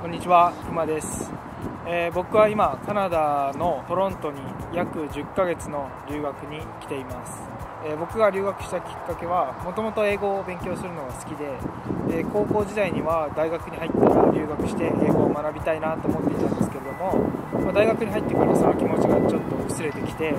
こんにちは、くまです、えー、僕は今カナダのトロントに約10ヶ月の留学に来ています。えー、僕が留学したきっかけはもともと英語を勉強するのが好きでで高校時代には大学に入ったら留学して英語を学びたいなと思っていたんですけれども、まあ、大学に入ってからその気持ちがちょっと薄れてきて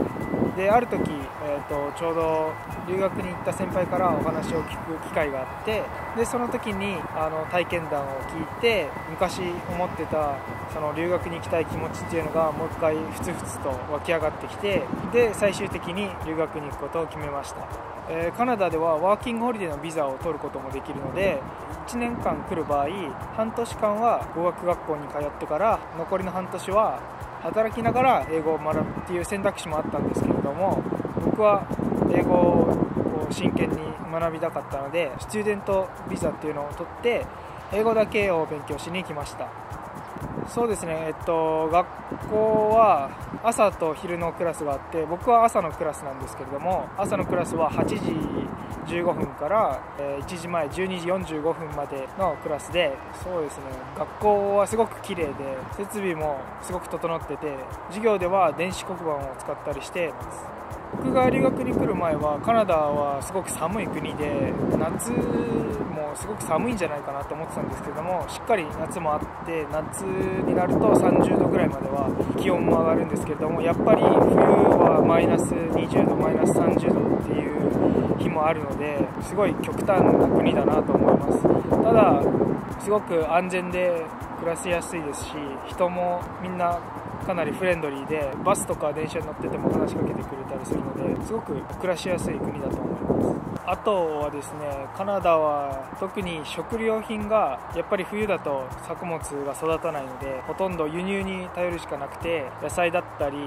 である時、えーと、ちょうど留学に行った先輩からお話を聞く機会があってでその時にあの体験談を聞いて昔思ってたその留学に行きたい気持ちっていうのがもう一回ふつふつと湧き上がってきてで最終的に留学に行くことを決めました、えー、カナダではワーキングホリデーのビザを取ることもできるので1年間来る場合半年間は語学学校に通ってから残りの半年は働きながら英語を学ぶっていう選択肢もあったんですけれども僕は英語を真剣に学びたかったのでスチューデントビザっていうのを取って英語だけを勉強しに来ました。そうですね、えっと、学校は朝と昼のクラスがあって僕は朝のクラスなんですけれども朝のクラスは8時15分から1時前12時45分までのクラスでそうですね。学校はすごく綺麗で設備もすごく整ってて授業では電子黒板を使ったりしてます。僕が留学に来る前はカナダはすごく寒い国で夏もすごく寒いんじゃないかなと思ってたんですけどもしっかり夏もあって夏になると30度ぐらいまでは気温も上がるんですけれどもやっぱり冬はマイナス20度マイナス30度っていう日もあるのですごい極端な国だなと思います。ただすごく安全で暮らしやすいですし人もみんなかなりフレンドリーでバスとか電車に乗ってても話しかけてくれたりするのですごく暮らしやすい国だと思います。あとはですねカナダは特に食料品がやっぱり冬だと作物が育たないのでほとんど輸入に頼るしかなくて野菜だったり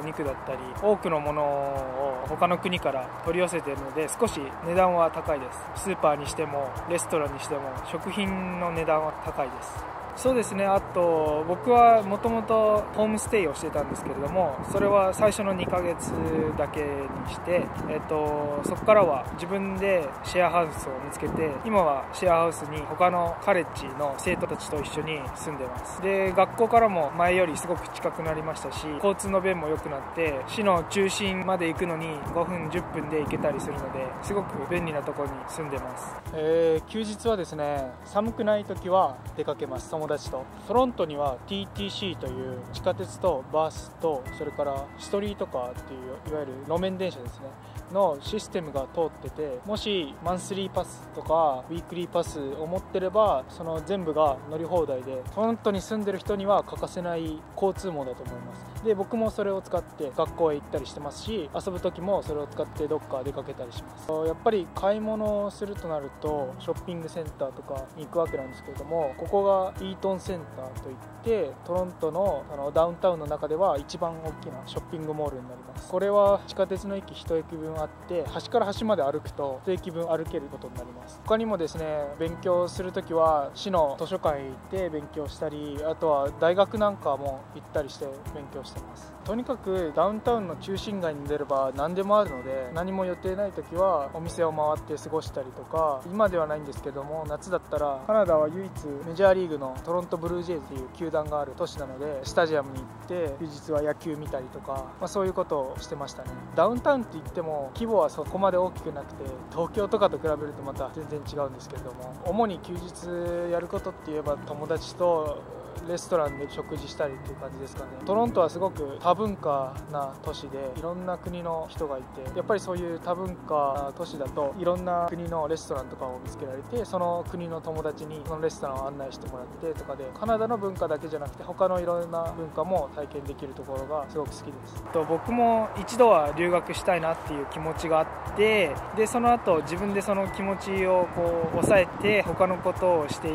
お肉だったり多くのものを他の国から取り寄せてるので少し値段は高いです。スーパーにしてもレストランにしても食品の値段は高いです。そうですね。あと僕はもともとホームステイをしてたんですけれどもそれは最初の2ヶ月だけにして、えーと、そこからは自分でシェアハウスを見つけて今はシェアハウスに他のカレッジの生徒たちと一緒に住んでます。で学校からも前よりすごく近くなりましたし交通の便も良くなって市の中心まで行くのに5分10分で行けたりするのですごく便利なとこに住んでます、えー、休日はですね寒くない時は出かけます。友達と。トロントには TTC という地下鉄とバスとそれからストリートカーっていういわゆる路面電車ですねのシステムが通っててもしマンスリーパスとかウィークリーパスを持ってればその全部が乗り放題でトロントに住んでる人には欠かせない交通網だと思います。で僕もそれを使って学校へ行ったりしてますし遊ぶ時もそれを使ってどっか出かけたりします。やっぱり買い物をするとなるとショッピングセンターとかに行くわけなんですけれどもここがイートンセンターといってトロントのあのダウンタウンの中では一番大きなショッピングモールになります。これは地下鉄の駅1駅分あって端から端まで歩くと1駅分歩けることになります。他にもですね勉強する時は市の図書館へ行って勉強したりあとは大学なんかも行ったりして勉強してます。とにかくダウンタウンの中心街に出れば何でもあるので何も予定ない時はお店を回って過ごしたりとか今ではないんですけども夏だったらカナダは唯一メジャーリーグのトロントブルージェイズという球団がある都市なのでスタジアムに行って休日は野球見たりとか、まあ、そういうことをしてましたね。ダウンタウンって言っても規模はそこまで大きくなくて東京とかと比べるとまた全然違うんですけれども主に休日やることって言えば友達とレストランで食事したりっていう感じですかね。トロントはすごく多文化な都市でいろんな国の人がいてやっぱりそういう多文化な都市だといろんな国のレストランとかを見つけられてその国の友達にそのレストランを案内してもらってとかでカナダの文化だけじゃなくて他のいろんな文化も体験できるところがすごく好きです。僕も一度は留学したいなっていう気持ちがあってでその後自分でその気持ちをこう抑えて他のことをしてい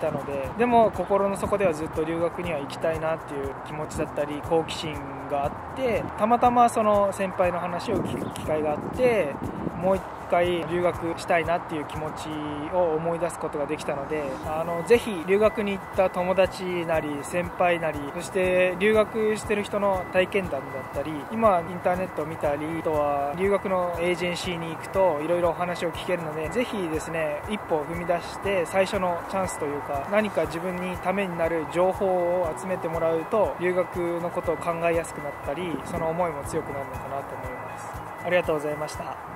たのででも心の底ではずっと留学には行きたいなっていう気持ちだったり好奇心があってたまたまその先輩の話を聞く機会があってもう一回留学したいなっていう気持ちを思い出すことができたのであのぜひ留学に行った友達なり先輩なりそして留学してる人の体験談だったり今インターネットを見たりあとは留学のエージェンシーに行くといろいろお話を聞けるのでぜひですね一歩踏み出して最初のチャンスというか何か自分にためになる情報を集めてもらうと留学のことを考えやすくなったりその思いも強くなるのかなと思います。ありがとうございました。